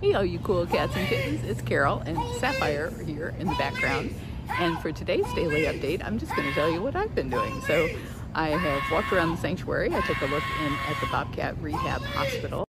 Hey, all you cool cats and kittens, it's Carole and Sapphire here in the background. And for today's daily update, I'm just going to tell you what I've been doing. So I have walked around the sanctuary. I took a look in at the Bobcat Rehab Hospital.